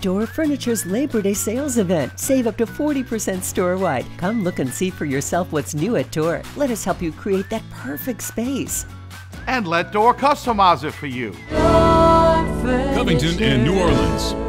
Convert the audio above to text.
Doerr Furniture's Labor Day sales event. Save up to 40% storewide. Come look and see for yourself what's new at Doerr. Let us help you create that perfect space. And let Doerr customize it for you. Covington and New Orleans.